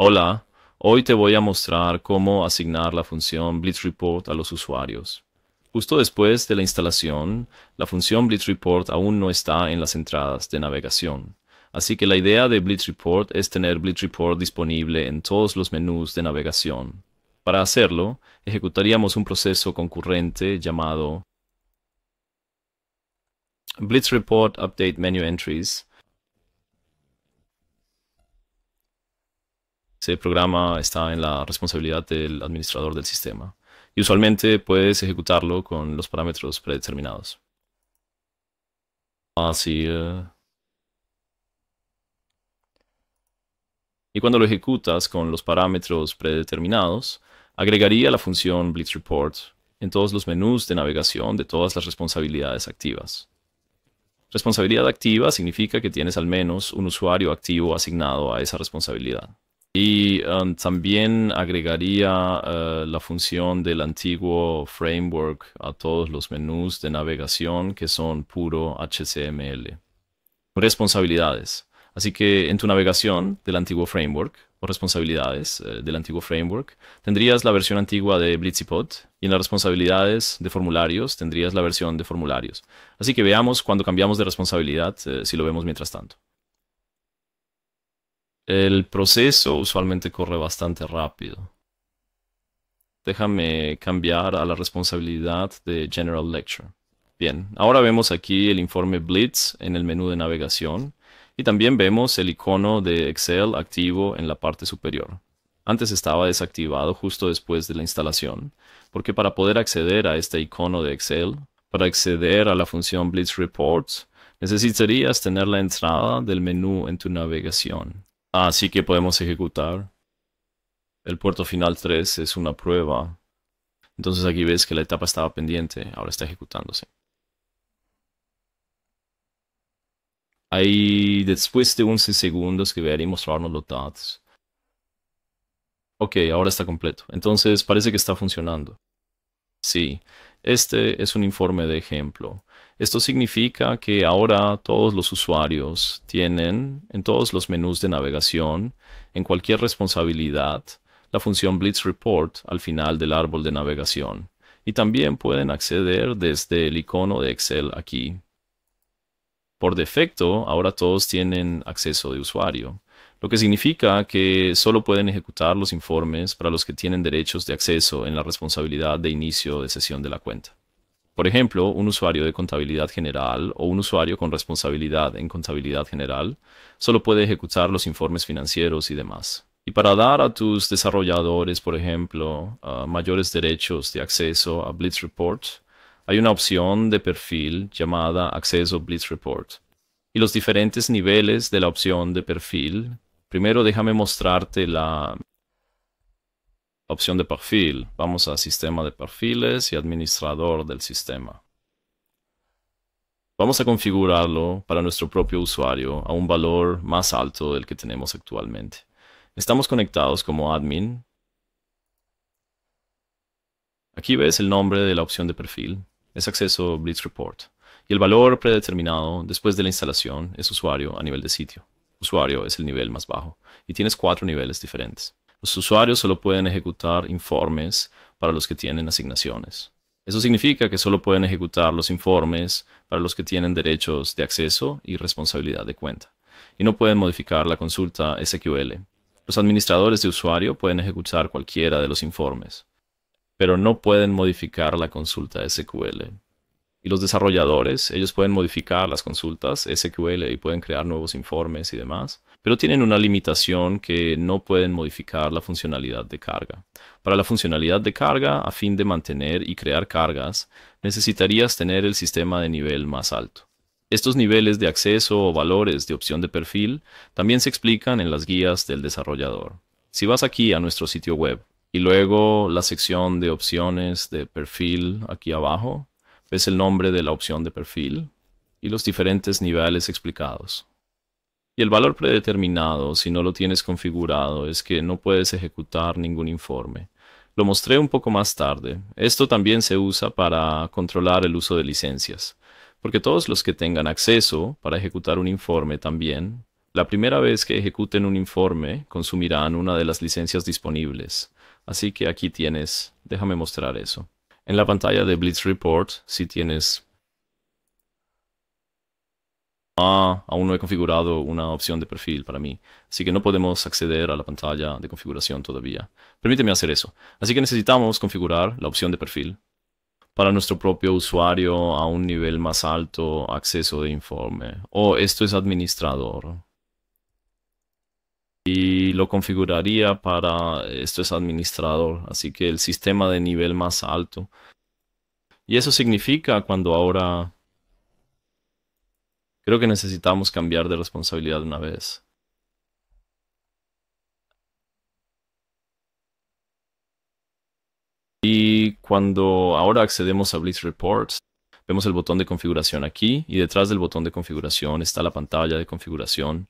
Hola, hoy te voy a mostrar cómo asignar la función blitzreport a los usuarios. Justo después de la instalación, la función blitzreport aún no está en las entradas de navegación. Así que la idea de blitzreport es tener blitzreport disponible en todos los menús de navegación. Para hacerlo, ejecutaríamos un proceso concurrente llamado blitzreport update menu entries Ese programa está en la responsabilidad del administrador del sistema y usualmente puedes ejecutarlo con los parámetros predeterminados. Así. Eh. Y cuando lo ejecutas con los parámetros predeterminados, agregaría la función blitzreport en todos los menús de navegación de todas las responsabilidades activas. Responsabilidad activa significa que tienes al menos un usuario activo asignado a esa responsabilidad. Y um, también agregaría uh, la función del antiguo framework a todos los menús de navegación que son puro HTML. Responsabilidades. Así que en tu navegación del antiguo framework o responsabilidades uh, del antiguo framework tendrías la versión antigua de Blitzipod y en las responsabilidades de formularios tendrías la versión de formularios. Así que veamos cuando cambiamos de responsabilidad uh, si lo vemos mientras tanto. El proceso usualmente corre bastante rápido. Déjame cambiar a la responsabilidad de General Lecture. Bien, ahora vemos aquí el informe Blitz en el menú de navegación y también vemos el icono de Excel activo en la parte superior. Antes estaba desactivado justo después de la instalación, porque para poder acceder a este icono de Excel, para acceder a la función Blitz Reports, necesitarías tener la entrada del menú en tu navegación. Así que podemos ejecutar. El puerto final 3 es una prueba. Entonces aquí ves que la etapa estaba pendiente, ahora está ejecutándose. Ahí después de 11 segundos que ver y mostrarnos los datos. Ok, ahora está completo. Entonces parece que está funcionando. Sí, este es un informe de ejemplo. Esto significa que ahora todos los usuarios tienen en todos los menús de navegación, en cualquier responsabilidad, la función Blitz Report al final del árbol de navegación. Y también pueden acceder desde el icono de Excel aquí. Por defecto, ahora todos tienen acceso de usuario, lo que significa que solo pueden ejecutar los informes para los que tienen derechos de acceso en la responsabilidad de inicio de sesión de la cuenta. Por ejemplo, un usuario de contabilidad general o un usuario con responsabilidad en contabilidad general solo puede ejecutar los informes financieros y demás. Y para dar a tus desarrolladores, por ejemplo, ah, mayores derechos de acceso a Blitz Report, hay una opción de perfil llamada Acceso Blitz Report. Y los diferentes niveles de la opción de perfil, primero déjame mostrarte la opción de perfil. Vamos a sistema de perfiles y administrador del sistema. Vamos a configurarlo para nuestro propio usuario a un valor más alto del que tenemos actualmente. Estamos conectados como admin. Aquí ves el nombre de la opción de perfil. Es acceso Blitz Report. Y el valor predeterminado después de la instalación es usuario a nivel de sitio. Usuario es el nivel más bajo. Y tienes cuatro niveles diferentes. Los usuarios solo pueden ejecutar informes para los que tienen asignaciones. Eso significa que solo pueden ejecutar los informes para los que tienen derechos de acceso y responsabilidad de cuenta, y no pueden modificar la consulta SQL. Los administradores de usuario pueden ejecutar cualquiera de los informes, pero no pueden modificar la consulta SQL. Y los desarrolladores, ellos pueden modificar las consultas SQL y pueden crear nuevos informes y demás, pero tienen una limitación que no pueden modificar la funcionalidad de carga. Para la funcionalidad de carga, a fin de mantener y crear cargas, necesitarías tener el sistema de nivel más alto. Estos niveles de acceso o valores de opción de perfil también se explican en las guías del desarrollador. Si vas aquí a nuestro sitio web y luego la sección de opciones de perfil aquí abajo, ves el nombre de la opción de perfil y los diferentes niveles explicados. Y el valor predeterminado, si no lo tienes configurado, es que no puedes ejecutar ningún informe. Lo mostré un poco más tarde. Esto también se usa para controlar el uso de licencias, porque todos los que tengan acceso para ejecutar un informe también La primera vez que ejecuten un informe, consumirán una de las licencias disponibles. Así que aquí tienes, déjame mostrar eso. En la pantalla de Blitz Report, si tienes Ah, aún no he configurado una opción de perfil para mí, así que no podemos acceder a la pantalla de configuración todavía. Permíteme hacer eso. Así que necesitamos configurar la opción de perfil para nuestro propio usuario a un nivel más alto, acceso de informe. O esto es administrador. Y lo configuraría para esto es administrador, así que el sistema de nivel más alto. Y eso significa cuando ahora Creo que necesitamos cambiar de responsabilidad una vez. Y cuando ahora accedemos a Blitz Reports, vemos el botón de configuración aquí y detrás del botón de configuración está la pantalla de configuración.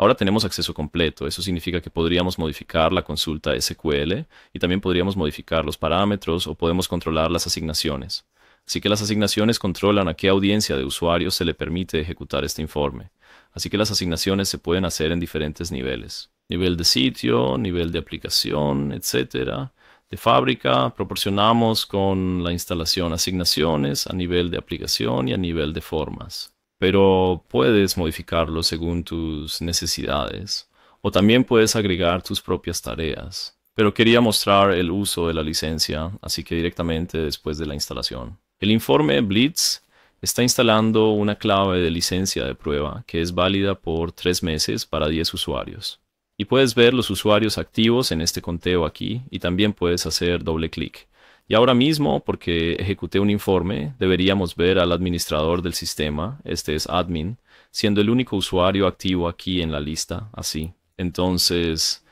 Ahora tenemos acceso completo, eso significa que podríamos modificar la consulta SQL y también podríamos modificar los parámetros o podemos controlar las asignaciones. Así que las asignaciones controlan a qué audiencia de usuarios se le permite ejecutar este informe. Así que las asignaciones se pueden hacer en diferentes niveles. Nivel de sitio, nivel de aplicación, etc. De fábrica proporcionamos con la instalación asignaciones a nivel de aplicación y a nivel de formas. Pero puedes modificarlo según tus necesidades. O también puedes agregar tus propias tareas. Pero quería mostrar el uso de la licencia, así que directamente después de la instalación. El informe Blitz está instalando una clave de licencia de prueba que es válida por tres meses para 10 usuarios. Y puedes ver los usuarios activos en este conteo aquí y también puedes hacer doble clic. Y ahora mismo, porque ejecuté un informe, deberíamos ver al administrador del sistema, este es admin, siendo el único usuario activo aquí en la lista, así. Entonces,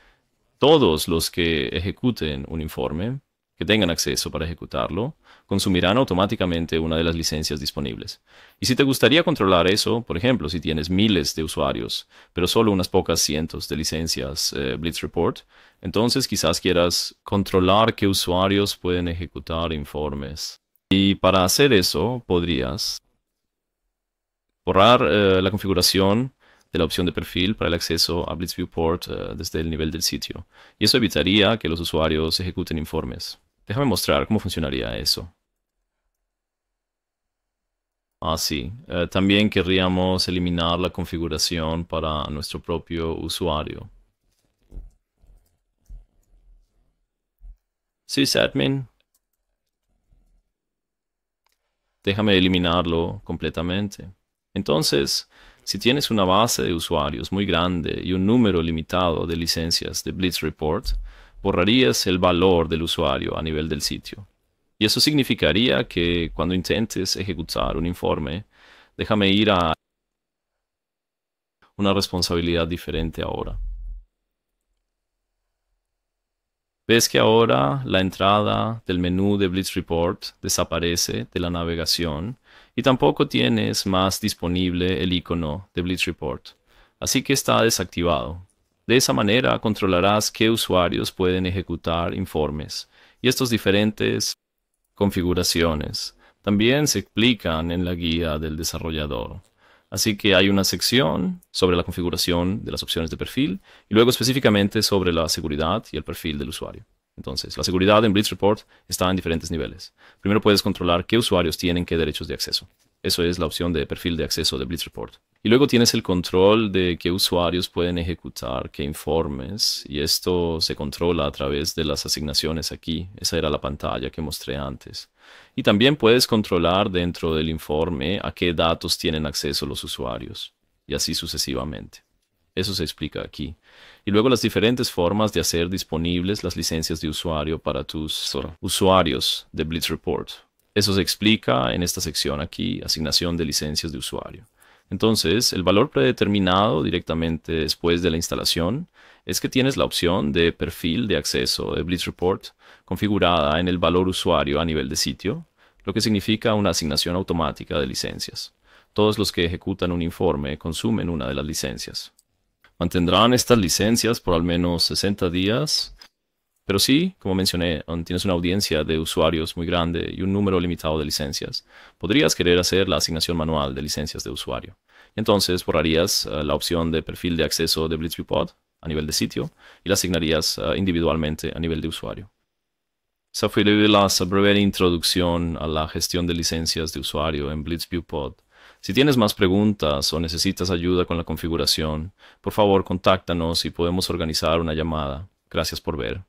todos los que ejecuten un informe, que tengan acceso para ejecutarlo, consumirán automáticamente una de las licencias disponibles. Y si te gustaría controlar eso, por ejemplo, si tienes miles de usuarios, pero solo unas pocas cientos de licencias eh, Blitz Report, entonces quizás quieras controlar qué usuarios pueden ejecutar informes. Y para hacer eso, podrías borrar eh, la configuración de la opción de perfil para el acceso a Blitz Viewport eh, desde el nivel del sitio. Y eso evitaría que los usuarios ejecuten informes. Déjame mostrar cómo funcionaría eso. Ah, sí. Eh, también querríamos eliminar la configuración para nuestro propio usuario. Sysadmin. Déjame eliminarlo completamente. Entonces, si tienes una base de usuarios muy grande y un número limitado de licencias de Blitz Report, borrarías el valor del usuario a nivel del sitio. Y eso significaría que cuando intentes ejecutar un informe, déjame ir a una responsabilidad diferente ahora. Ves que ahora la entrada del menú de Blitz Report desaparece de la navegación y tampoco tienes más disponible el icono de Blitz Report. Así que está desactivado. De esa manera controlarás qué usuarios pueden ejecutar informes y estos diferentes configuraciones también se explican en la guía del desarrollador. Así que hay una sección sobre la configuración de las opciones de perfil y luego específicamente sobre la seguridad y el perfil del usuario. Entonces, la seguridad en Blitz Report está en diferentes niveles. Primero puedes controlar qué usuarios tienen qué derechos de acceso. Eso es la opción de perfil de acceso de Blitz Report. Y luego tienes el control de qué usuarios pueden ejecutar qué informes y esto se controla a través de las asignaciones aquí. Esa era la pantalla que mostré antes. Y también puedes controlar dentro del informe a qué datos tienen acceso los usuarios y así sucesivamente. Eso se explica aquí. Y luego las diferentes formas de hacer disponibles las licencias de usuario para tus usuarios de Blitz Report. Eso se explica en esta sección aquí, asignación de licencias de usuario. Entonces, el valor predeterminado directamente después de la instalación es que tienes la opción de perfil de acceso de Blitz Report configurada en el valor usuario a nivel de sitio, lo que significa una asignación automática de licencias. Todos los que ejecutan un informe consumen una de las licencias. Mantendrán estas licencias por al menos 60 días pero sí, como mencioné, tienes una audiencia de usuarios muy grande y un número limitado de licencias. Podrías querer hacer la asignación manual de licencias de usuario. Entonces borrarías eh, la opción de perfil de acceso de BlitzViewPod a nivel de sitio y la asignarías eh, individualmente a nivel de usuario. Esa fue la breve introducción a la gestión de licencias de usuario en BlitzViewPod. Si tienes más preguntas o necesitas ayuda con la configuración, por favor contáctanos y podemos organizar una llamada. Gracias por ver.